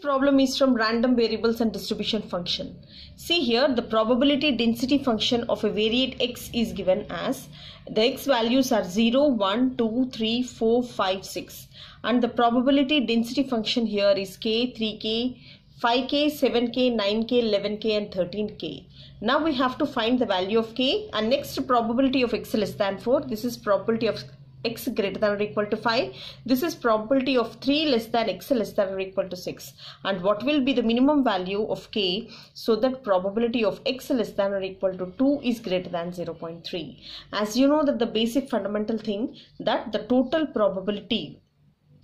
problem is from random variables and distribution function. See here the probability density function of a variate x is given as the x values are 0, 1, 2, 3, 4, 5, 6 and the probability density function here is k, 3k, 5k, 7k, 9k, 11k and 13k. Now we have to find the value of k and next probability of x less than 4. This is probability of x greater than or equal to 5 this is probability of 3 less than x less than or equal to 6 and what will be the minimum value of k so that probability of x less than or equal to 2 is greater than 0.3 as you know that the basic fundamental thing that the total probability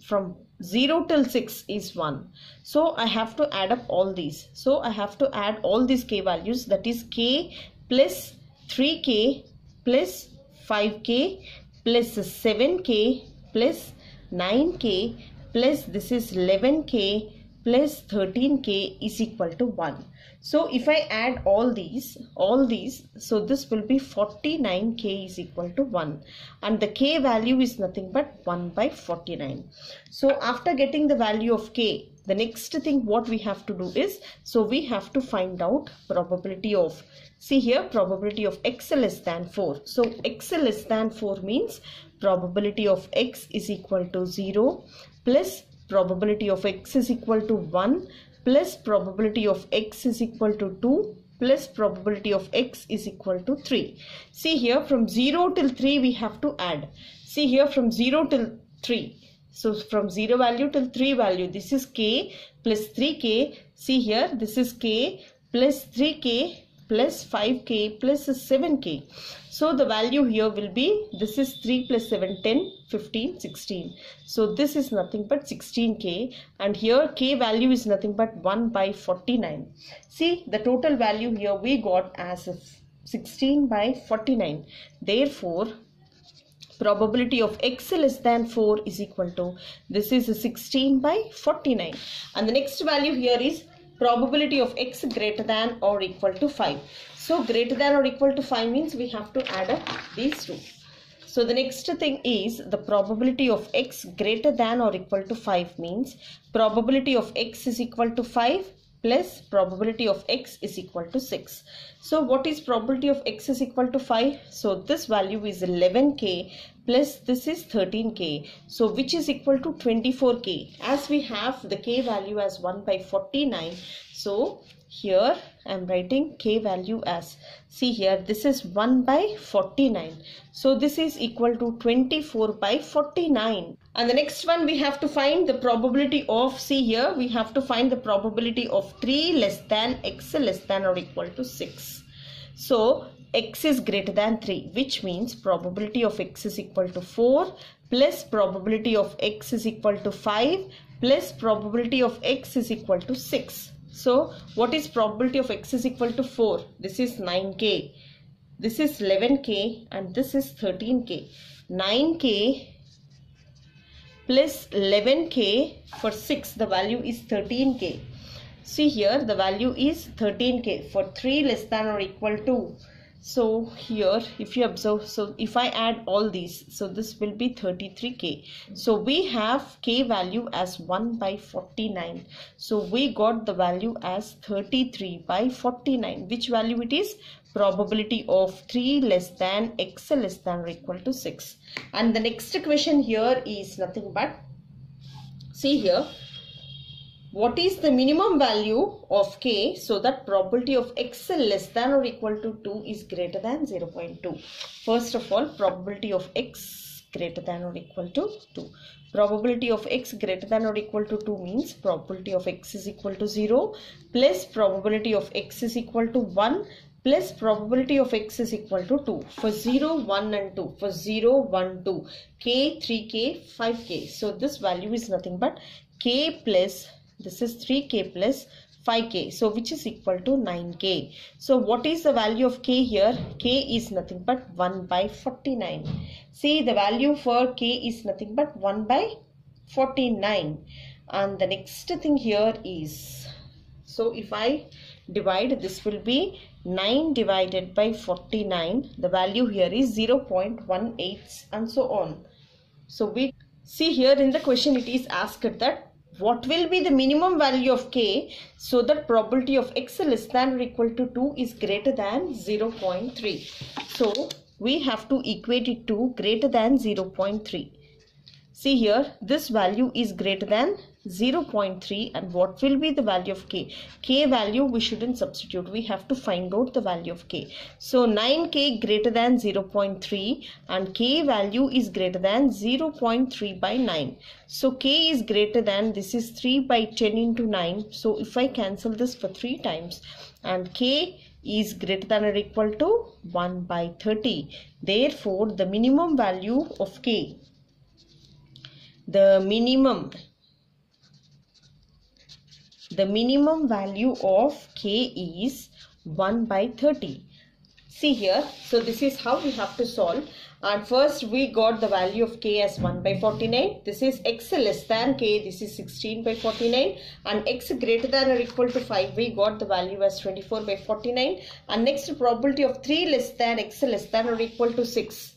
from 0 till 6 is 1 so i have to add up all these. So i have to add all these k values. That is k plus 3k plus 5k plus 7k plus 9k plus this is 11k plus 13k is equal to 1 so if i add all these all these so this will be 49k is equal to 1 and the k value is nothing but 1 by 49 so after getting the value of k the next thing what we have to do is so we have to find out probability of see here probability of x less than 4 so x less than 4 means probability of x is equal to 0 plus probability of x is equal to 1 plus probability of x is equal to 2 plus probability of x is equal to 3 see here from 0 till 3 we have to add. See here from 0 till 3 so from 0 value till 3 value, this is k plus 3k. See here, this is k plus 3k plus 5k plus 7k. So the value here will be, this is 3 plus 7, 10, 15, 16. So this is nothing but 16k and here k value is nothing but 1 by 49. See the total value here we got as 16 by 49. Therefore, probability of x less than 4 is equal to this is 16 by 49 and the next value here is probability of x greater than or equal to 5 so greater than or equal to 5 means we have to add up these two. So the next thing is the probability of x greater than or equal to 5 means probability of x is equal to 5 plus probability of x is equal to 6. So what is probability of x is equal to 5? So this value is 11k plus this is 13k. So which is equal to 24k. As we have the k value as 1 by 49. So here I am writing k value as see here this is 1 by 49 so this is equal to 24 by 49 and the next one we have to find the probability of see here we have to find the probability of 3 less than x less than or equal to 6 so x is greater than 3 which means probability of x is equal to 4 plus probability of x is equal to 5 plus probability of x is equal to 6 so what is probability of x is equal to 4? This is 9k. This is 11k and this is 13k. 9k plus 11k for 6 the value is 13k. See here the value is 13k for 3 less than or equal to so here if you observe so if i add all these so this will be 33k so we have k value as 1 by 49 so we got the value as 33 by 49 which value it is? Probability of 3 less than x less than or equal to 6 and the next equation here is nothing but see here what is the minimum value of k so that probability of x less than or equal to 2 is greater than 0.2 first of all probability of x greater than or equal to 2 probability of x greater than or equal to 2 means probability of x is equal to 0 plus probability of x is equal to 1 plus probability of x is equal to 2 for 0 1 and 2 for 0 1 2 k 3k 5k so this value is nothing but k plus this is 3k plus 5k so which is equal to 9k so what is the value of k here? K is nothing but 1 by 49 see the value for k is nothing but 1 by 49 and the next thing here is so if i divide this will be 9 divided by 49 the value here is 0.18 and so on. So we see here in the question it is asked that what will be the minimum value of k so that probability of x less than or equal to 2 is greater than 0.3 so we have to equate it to greater than 0.3 see here this value is greater than 0.3 and what will be the value of k? K value we shouldn't substitute. We have to find out the value of k. So 9k greater than 0.3 and k value is greater than 0.3 by 9 so k is greater than this is 3 by 10 into 9 so if i cancel this for 3 times and k is greater than or equal to 1 by 30 therefore the minimum value of k the minimum the minimum value of k is 1 by 30 see here so this is how we have to solve. And first we got the value of k as 1 by 49 this is x less than k this is 16 by 49 and x greater than or equal to 5 we got the value as 24 by 49 and next probability of 3 less than x less than or equal to 6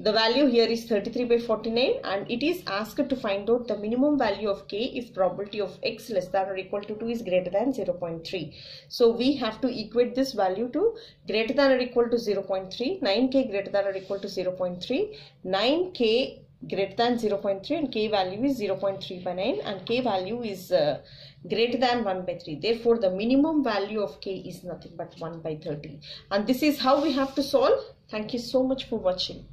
the value here is 33 by 49 and it is asked to find out the minimum value of k if probability of x less than or equal to 2 is greater than 0.3. So we have to equate this value to greater than or equal to 0.3, 9k greater than or equal to 0.3, 9k greater than 0.3 and k value is 0.3 by 9 and k value is uh, greater than 1 by 3 therefore the minimum value of k is nothing but 1 by 30 and this is how we have to solve. Thank you so much for watching